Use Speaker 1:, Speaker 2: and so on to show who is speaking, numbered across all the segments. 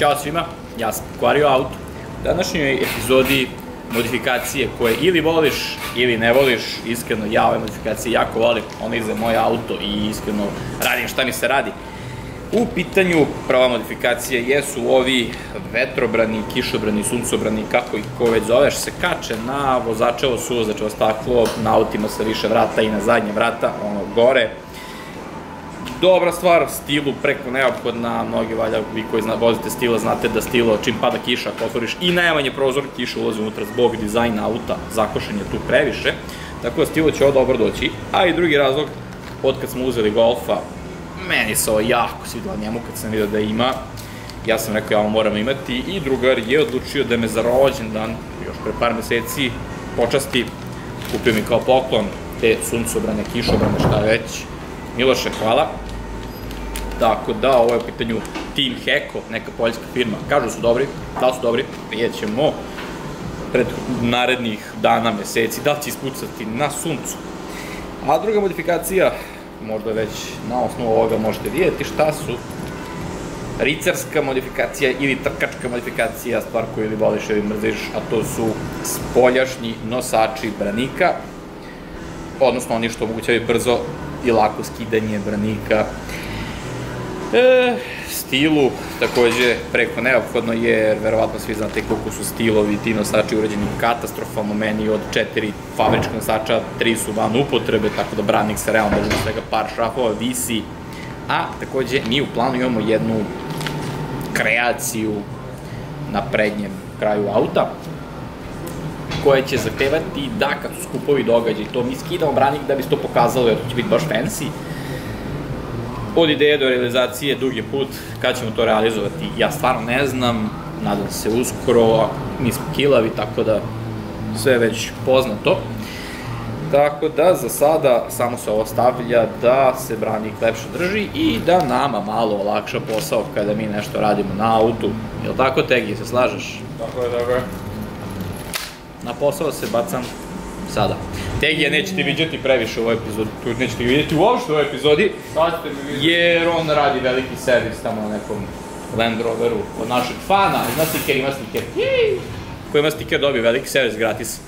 Speaker 1: Ćao svima, ja sam pokvario auto. U današnjoj epizodi modifikacije koje ili voliš ili ne voliš, iskreno ja ove modifikacije jako volim, one iza moje auto i iskreno radim šta mi se radi. U pitanju prva modifikacija jesu ovi vetrobrani, kišobrani, suncobrani, kako ih ko već zoveš, se kače na vozačevo suvozačevo staklo, na autima sa više vrata i na zadnje vrata, ono gore, dobra stvar, stilu preko neophodna, mnogi valja, vi koji zna, vozite stila, znate da stilo, čim pada kiša, ako otvoriš i najmanje prozor, kiša ulazi unutra zbog dizajna auta, zakošen je tu previše, tako da stilo će ovo dobro doći. A i drugi razlog, od kad smo uzeli Golfa, meni se ovo jako svidla njemu kad sam vidio da ima, ja sam rekao ja ovo moram imati i drugar je odlučio da me za rođendan, još pre par meseci, počasti, kupio mi kao poklon te suncobrane, kišobrane, šta već. Miloše, hvala. Tako da, ovo je u pitanju Team Heko, neka poljska firma. Kažu da su dobri, da su dobri, vidjet ćemo pred narednih dana, meseci, da će ispucati na suncu. A druga modifikacija, možda već na osnovu ovoga možete vidjeti šta su ricarska modifikacija ili trkačka modifikacija, stvar koju ili voliš ili mrziš, a to su spoljašnji nosači branika, odnosno oni što omogućavaju brzo i lako skidanje branika. E, stilu takođe preko neophodno je, jer verovatno svi znate koliko su stilovi ti nosači urađeni katastrofalno. Meni od četiri fabrička nosača, tri su van upotrebe, tako da branik se realno drži svega par šrafova, visi, a takođe mi u planu imamo jednu kreaciju na prednjem kraju auta, koja će zahtevati da kad su skupovi događaj, to mi skidamo branik da bi se to pokazalo, jer to će biti baš fancy, od ideje do realizacije dug je put, kad ćemo to realizovati, ja stvarno ne znam, nadam se uskoro, mi smo kilavi, tako da sve već poznato. Tako da za sada samo se ovo stavlja da se branik lepše drži i da nama malo olakša posao kada mi nešto radimo na autu. Jel tako, Tegi, se slažeš?
Speaker 2: Tako je, tako je.
Speaker 1: Na posao se bacam sada. Tegija nećete vidjeti previše u ovoj epizodi, tu nećete vidjeti uopšte u ovoj epizodi, jer on radi veliki servis tamo na nekom Land Roveru od našeg fana, ima stiker, ima stiker, Jej! ko ima stiker dobije veliki servis gratis.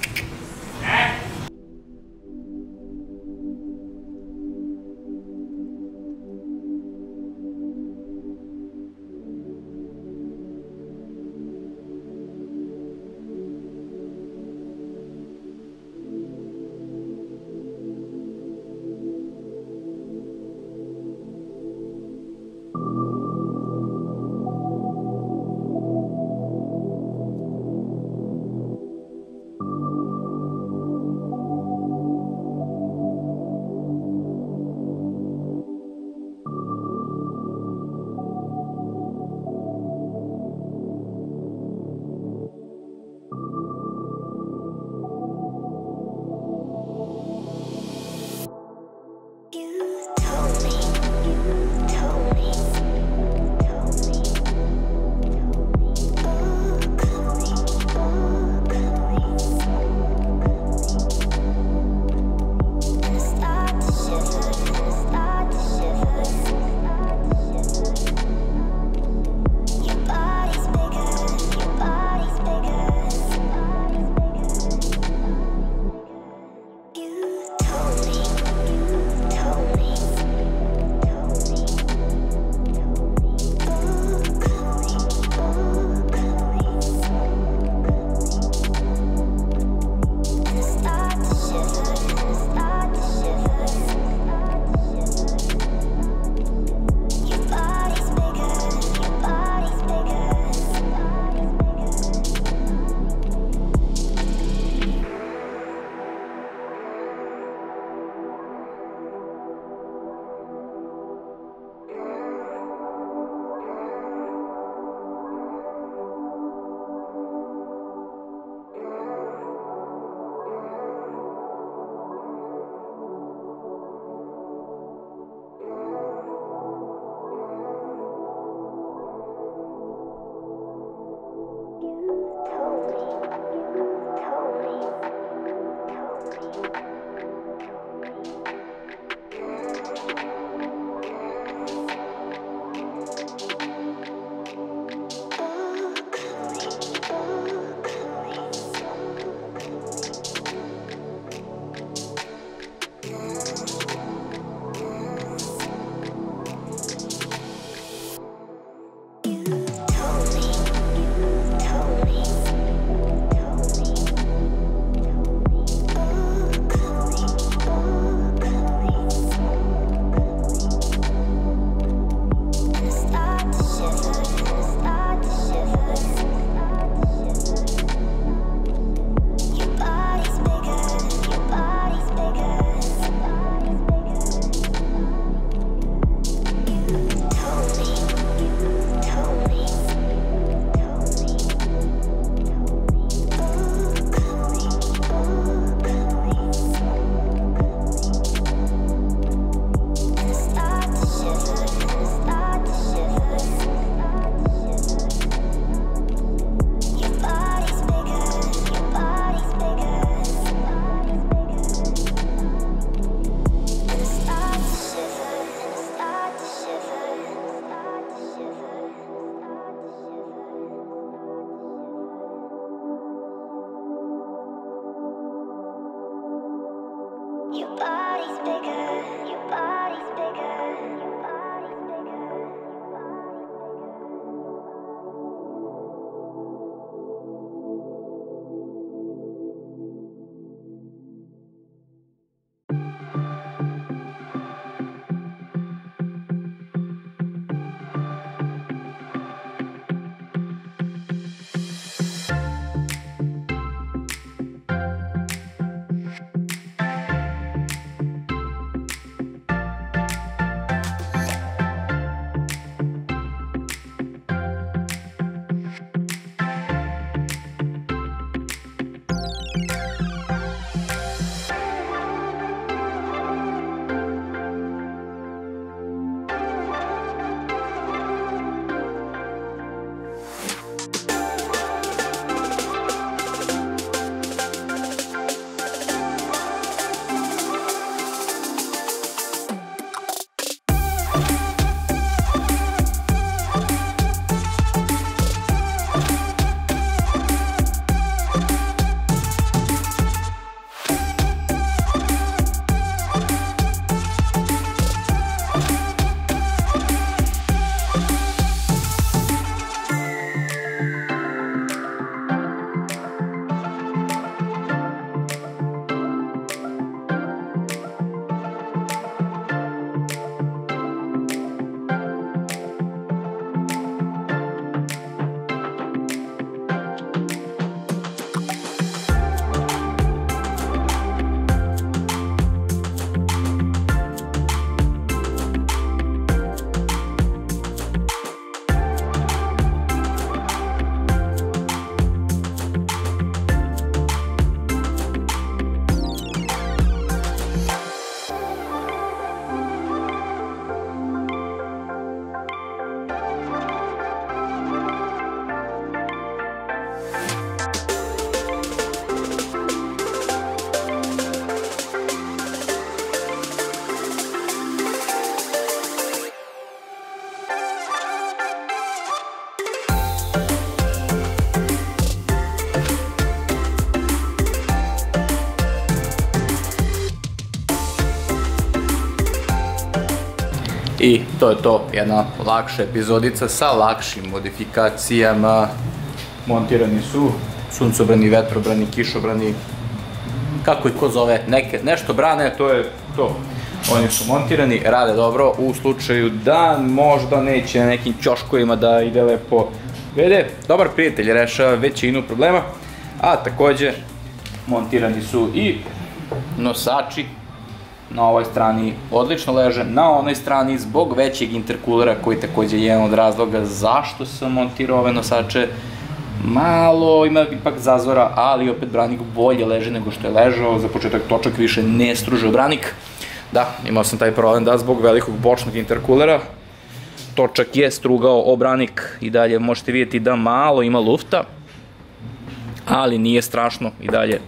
Speaker 1: I to je to, jedna lakša epizodica sa lakšim modifikacijama. Montirani su suncobrani, vetrobrani, kišobrani, kako ih ko zove, neke, nešto brane, to je to. Oni su montirani, rade dobro, u slučaju da možda neće na nekim ćoškovima da ide lepo vede. Dobar prijatelj rešava većinu problema, a takođe montirani su i nosači na ovoj strani odlično leže, na onoj strani zbog većeg interkulera koji takođe je jedan od razloga zašto sam montirao ove nosače. Malo ima ipak zazora, ali opet branik bolje leže nego što je ležao, za početak točak više ne struže branik. Da, imao sam taj problem da zbog velikog bočnog interkulera. Točak je strugao obranik i dalje možete vidjeti da malo ima lufta, ali nije strašno. I dalje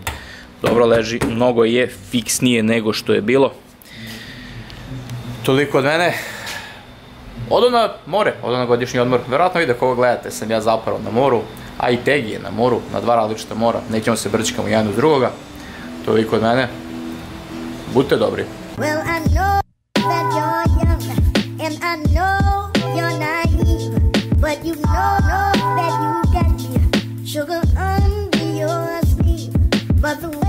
Speaker 1: dobro leži, mnogo je fiksnije nego što je bilo. Toliko od mene. Odo na more, odo na godišnji odmor. Verovatno vi da koga gledate, sam ja zapravo na moru, a i Tegi je na moru, na dva različita mora. Nećemo se brčkamo jedan uz drugoga. Toliko od mene. Budite dobri. Well, I know that you're young and I know you're naive but you know, know that you got me sugar under your sleeve but the